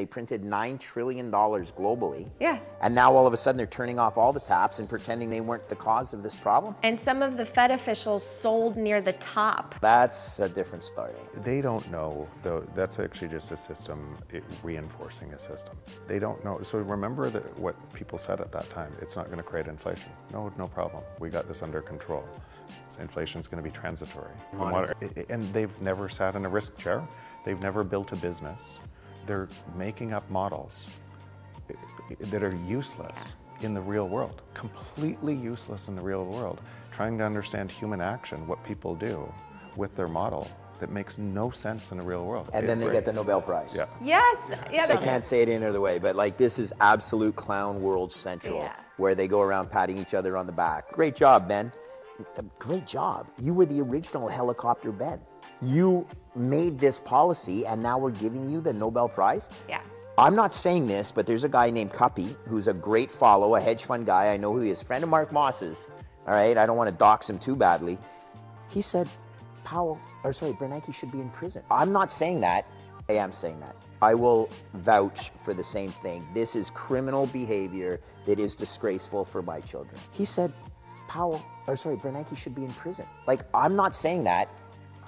They printed $9 trillion globally. Yeah. And now all of a sudden they're turning off all the taps and pretending they weren't the cause of this problem. And some of the Fed officials sold near the top. That's a different story. They don't know, though, that's actually just a system it, reinforcing a system. They don't know. So remember that what people said at that time it's not going to create inflation. No, no problem. We got this under control. So inflation's going to be transitory. And they've never sat in a risk chair, they've never built a business they're making up models that are useless in the real world, completely useless in the real world, trying to understand human action, what people do with their model that makes no sense in the real world. And then they get the Nobel Prize. Yeah. Yes. Yeah. I can't say it any other way, but like this is absolute clown world central Yeah. where they go around patting each other on the back. Great job, Ben. Great job. You were the original helicopter Ben. You made this policy and now we're giving you the Nobel Prize? Yeah. I'm not saying this, but there's a guy named Kuppy who's a great follow, a hedge fund guy. I know who he is, friend of Mark Moss's. All right, I don't want to dox him too badly. He said Powell, or sorry, Bernanke should be in prison. I'm not saying that. I am saying that. I will vouch for the same thing. This is criminal behavior that is disgraceful for my children. He said Powell, or sorry, Bernanke should be in prison. Like, I'm not saying that.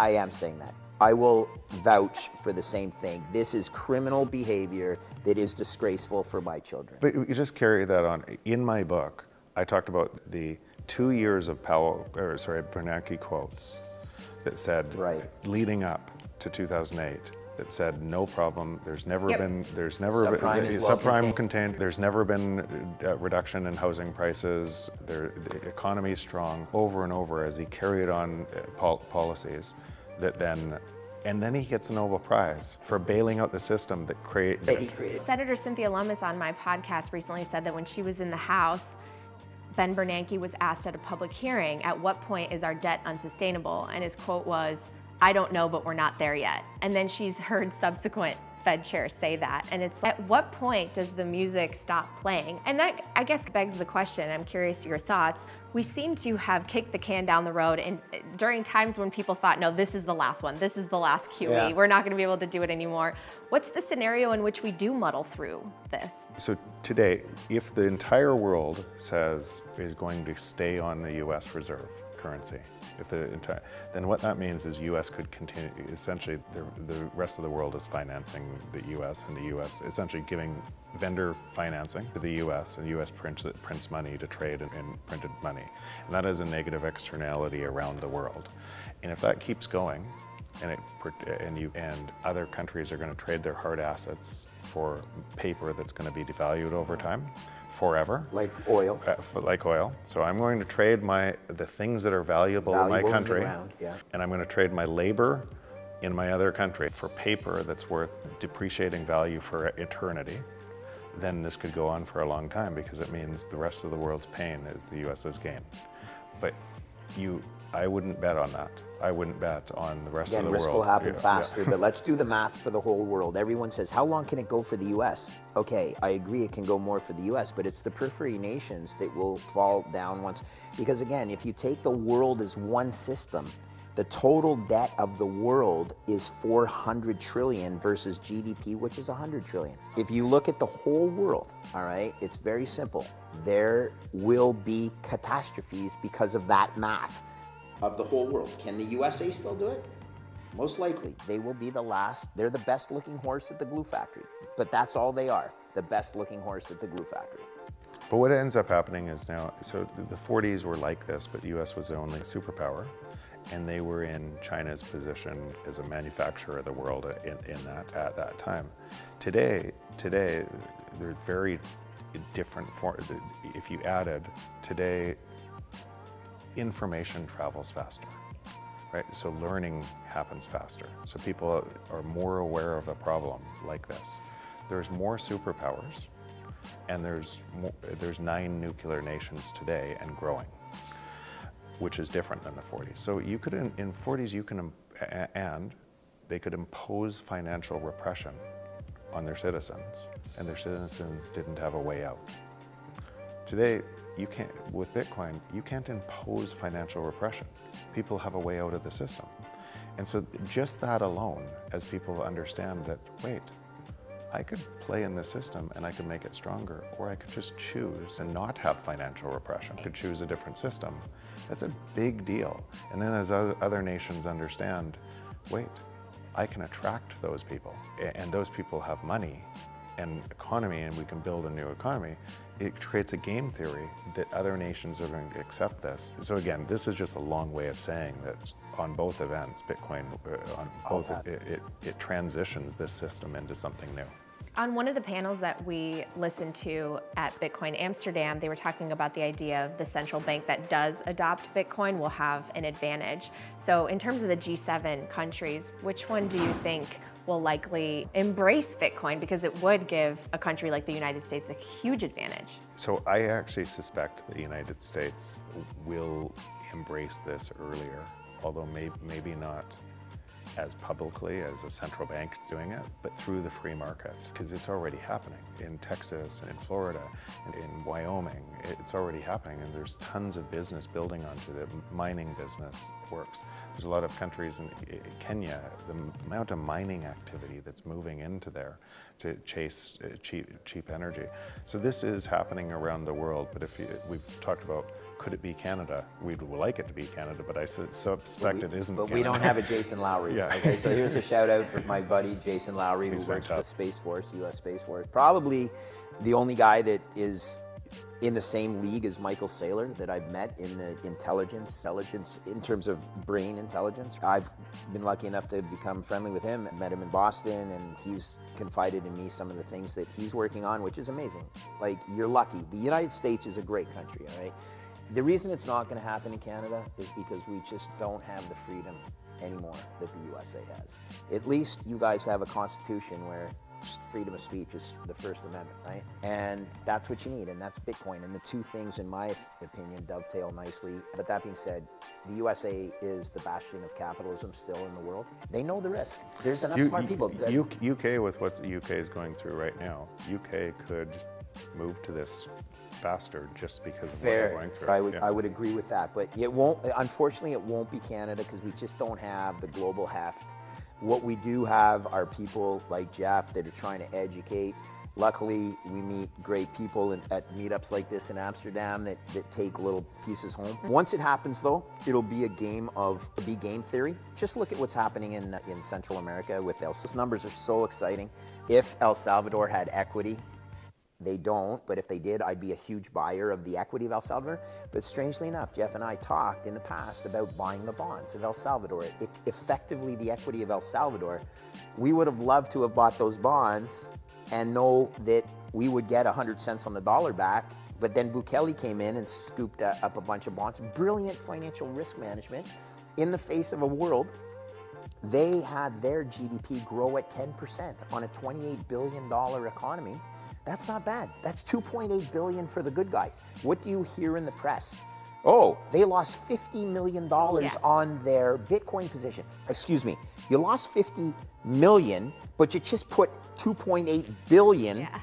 I am saying that. I will vouch for the same thing. This is criminal behavior that is disgraceful for my children. But you just carry that on. In my book, I talked about the two years of Powell, or sorry, Bernanke quotes that said, Right. leading up to 2008, that said, no problem. There's never Yep. been, there's never Subprime been is well subprime contained. contained. There's never been a reduction in housing prices. There, the economy is strong. Over and over, as he carried on uh, pol- policies, that then, and then he gets a Nobel Prize for bailing out the system that create. That he created. Senator Cynthia Lummis on my podcast recently said that when she was in the House, Ben Bernanke was asked at a public hearing, at what point is our debt unsustainable? And his quote was, I don't know, but we're not there yet. And then she's heard subsequent Fed chairs say that. And it's at what point does the music stop playing? And that, I guess, begs the question. I'm curious your thoughts. We seem to have kicked the can down the road and during times when people thought, no, this is the last one, this is the last QE, Yeah. we're not gonna be able to do it anymore. What's the scenario in which we do muddle through this? So today, if the entire world says is going to stay on the U.S. reserve currency, if the entire, then what that means is U.S. could continue. Essentially, the, the rest of the world is financing the U.S. and the U.S. essentially giving vendor financing to the U.S. and U.S. prints prints money to trade in, in printed money, and that is a negative externality around the world. And if that keeps going, and it and you and other countries are going to trade their hard assets for paper that's going to be devalued over time forever Like oil. uh, f- like oil so i'm going to trade my the things that are valuable, Valuable in my country ground, yeah. and i'm going to trade my labor in my other country for paper that's worth depreciating value for eternity then this could go on for a long time because it means the rest of the world's pain is the us's gain but you i wouldn't bet on that i wouldn't bet on the rest Again, of the risk world will happen Yeah, yeah. faster, but let's do the math for the whole world. Everyone says, how long can it go for the US? Okay, I agree it can go more for the US, but it's the periphery nations that will fall down once. Because again, if you take the world as one system, the total debt of the world is 400 trillion versus GDP, which is 100 trillion. If you look at the whole world, all right, it's very simple. There will be catastrophes because of that math of the whole world. Can the USA still do it? Most likely. They will be the last, they're the best looking horse at the glue factory. But that's all they are the best looking horse at the glue factory. But what ends up happening is now, so the 40s were like this, but the US was the only superpower, and they were in China's position as a manufacturer of the world in, in that at that time. Today, today, they're very different. For, if you added today, information travels faster, right? So learning happens faster. So people are more aware of a problem like this. There's more superpowers, and there's mo there's nine nuclear nations today and growing, which is different than the 40s. So you could in, in 40s you can and they could impose financial repression on their citizens, and their citizens didn't have a way out. Today, you can't with Bitcoin, you can't impose financial repression. People have a way out of the system. And so just that alone, as people understand that, wait, I could play in the system and I could make it stronger, or I could just choose and not have financial repression. I could choose a different system. That's a big deal. And then as other nations understand, wait, I can attract those people, and those people have money and economy, and we can build a new economy, it creates a game theory that other nations are going to accept this. So again, this is just a long way of saying that on both events, Bitcoin, uh, on both, it, it, it transitions this system into something new. On one of the panels that we listened to at Bitcoin Amsterdam, they were talking about the idea of the central bank that does adopt Bitcoin will have an advantage. So, in terms of the G7 countries, which one do you think will likely embrace Bitcoin because it would give a country like the United States a huge advantage? So, I actually suspect the United States will embrace this earlier, although may, maybe not as publicly as a central bank doing it, but through the free market, because it's already happening in Texas and in Florida and in Wyoming. It's already happening, and there's tons of business building onto the mining business works. There's a lot of countries in Kenya, the amount of mining activity that's moving into there to chase uh, cheap, cheap energy. So this is happening around the world, but if you, we've talked about could it be Canada? We'd like it to be Canada, but I suspect we, it isn't. But Canada. we don't have a Jason Lowery. yeah. Okay, so here's a shout out for my buddy Jason Lowery, who works for the Space Force, U.S. Space Force. Probably the only guy that is in the same league as Michael Saylor that I've met in the intelligence, intelligence in terms of brain intelligence. I've been lucky enough to become friendly with him. I met him in Boston, and he's confided in me some of the things that he's working on, which is amazing. Like you're lucky. The United States is a great country, all right. The reason it's not going to happen in Canada is because we just don't have the freedom anymore that the USA has. At least you guys have a constitution where freedom of speech is the First Amendment, right? And that's what you need, and that's Bitcoin. And the two things, in my opinion, dovetail nicely. But that being said, the USA is the bastion of capitalism still in the world. They know the risk. There's enough smart people. UK, with what the UK is going through right now, UK could move to this faster just because Fair. of what we're going through. I would, yeah. I would agree with that, but it won't. Unfortunately, it won't be Canada because we just don't have the global heft. What we do have are people like Jeff that are trying to educate. Luckily, we meet great people in, at meetups like this in Amsterdam that, that take little pieces home. Once it happens, though, it'll be a game of be game theory. Just look at what's happening in in Central America with El. Those numbers are so exciting. If El Salvador had equity they don't, but if they did, I'd be a huge buyer of the equity of El Salvador. But strangely enough, Jeff and I talked in the past about buying the bonds of El Salvador. It, effectively, the equity of El Salvador. We would have loved to have bought those bonds and know that we would get 100 cents on the dollar back. But then Bukele came in and scooped up a bunch of bonds. Brilliant financial risk management in the face of a world they had their GDP grow at 10% on a $28 billion economy that's not bad. That's 2.8 billion for the good guys. What do you hear in the press? Oh, they lost 50 million dollars yeah. on their Bitcoin position. Excuse me. You lost 50 million, but you just put 2.8 billion yeah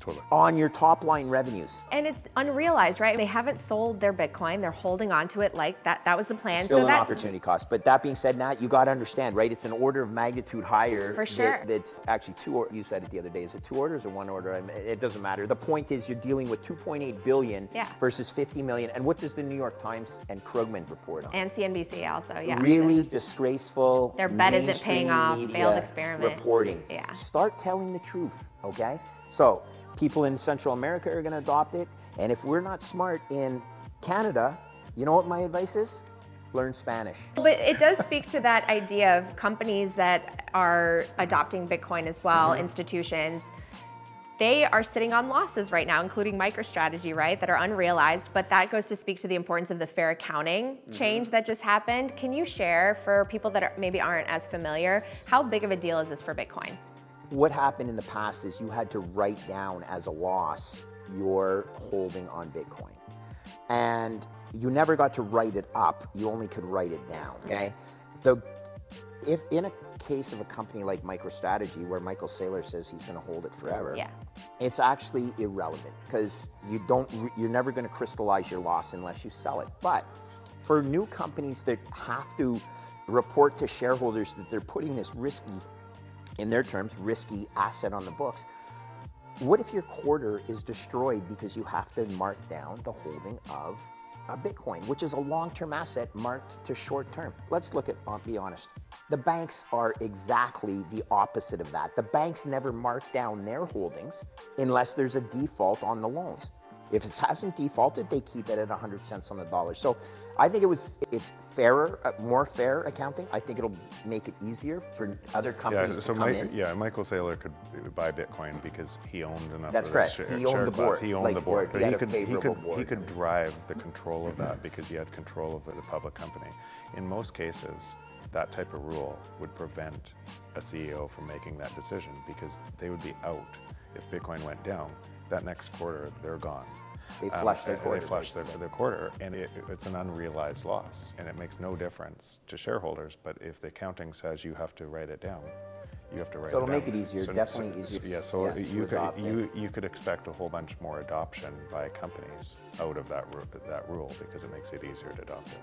Totally. On your top line revenues. And it's unrealized, right? They haven't sold their Bitcoin. They're holding on to it like that. That was the plan. Still so an that, opportunity cost. But that being said, Nat, you got to understand, right? It's an order of magnitude higher. For sure. That, that's actually two, or, you said it the other day. Is it two orders or one order? I mean, it doesn't matter. The point is you're dealing with 2.8 billion yeah. versus 50 million. And what does the New York Times and Krugman report on? And CNBC also, yeah. Really disgraceful. Their bet isn't paying off, failed experiment. Reporting. Yeah. Start telling the truth, okay? So people in Central America are going to adopt it. And if we're not smart in Canada, you know what my advice is? Learn Spanish. But it does speak to that idea of companies that are adopting Bitcoin as well, mm-hmm. institutions. They are sitting on losses right now, including MicroStrategy, right, that are unrealized. But that goes to speak to the importance of the fair accounting mm-hmm. change that just happened. Can you share for people that are, maybe aren't as familiar, how big of a deal is this for Bitcoin? What happened in the past is you had to write down as a loss your holding on Bitcoin. And you never got to write it up, you only could write it down, okay? The if in a case of a company like MicroStrategy where Michael Saylor says he's going to hold it forever, yeah. it's actually irrelevant because you don't you're never going to crystallize your loss unless you sell it. But for new companies that have to report to shareholders that they're putting this risky in their terms, risky asset on the books. What if your quarter is destroyed because you have to mark down the holding of a Bitcoin, which is a long-term asset marked to short-term? Let's look at, uh, be honest. The banks are exactly the opposite of that. The banks never mark down their holdings unless there's a default on the loans. If it hasn't defaulted, they keep it at 100 cents on the dollar. So I think it was it's fairer, uh, more fair accounting. I think it'll make it easier for other companies Yeah, so to come Mike, in. yeah, Michael Saylor could buy Bitcoin because he owned enough. That's correct. Share, He owned the class. board, He owned like, the board, but he he could he could board. he could drive the control of that because he had control of the public company. In most cases, that type of rule would prevent a CEO from making that decision because they would be out if Bitcoin went down. That next quarter, they're gone. They uh, flush their quarter, They flush their, their quarter, and it, it's an unrealized loss, and it makes no difference to shareholders. But if the accounting says you have to write it down, you have to write it down. So it it'll down. make it easier, definitely easier, Yeah, so yeah, you could you you could expect a whole bunch more adoption by companies out of that that rule because it makes it easier to adopt it.